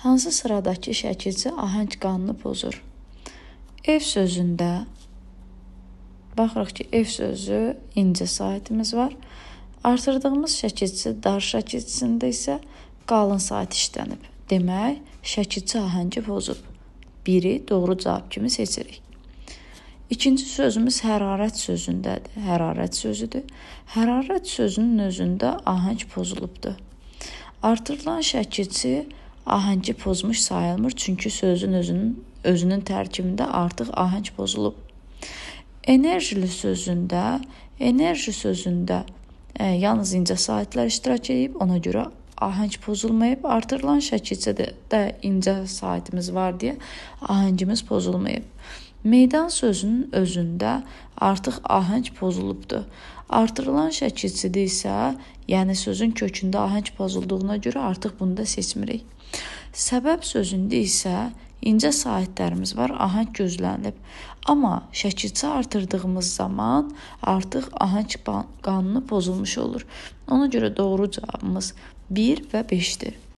Hansı sıradakı şəkilçi ahəng qanunu pozur? Ev sözündə baxırıq ki, ev sözü incə saitimiz var. Artırdığımız şəkilçi dar şəkilçisində isə qalın sait işlənib. Demək, şəkilçi ahəngi pozub. Biri doğru cavab kimi seçirik. İkinci sözümüz hərarət sözündədir. Hərarət sözüdür. Hərarət sözünün özündə ahəng pozulubdur. Artırılan şəkilçi ahəngi pozmuş sayılmır, çünki sözün özünün özünün tərkibində artıq ahəng pozulub. Enerjili sözündə, enerji sözündə e, yalnız incə saitlər iştirak edib, ona görə ahəng pozulmayıb. Artırılan şəkilçidə də incə saitimiz var deyə ahəngimiz pozulmayıb. Meydan sözünün özündə artıq ahəng pozulubdur. Artırılan şəkilçidə isə, yəni sözün kökündə ahəng pozulduğuna görə artıq bunu da seçmirik. Səbəb sözündə isə incə saitlərimiz var, ahəng gözlənilib. Amma şəkilçi artırdığımız zaman artıq ahəng qanunu pozulmuş olur. Ona görə doğru cavabımız 1 və 5-dir.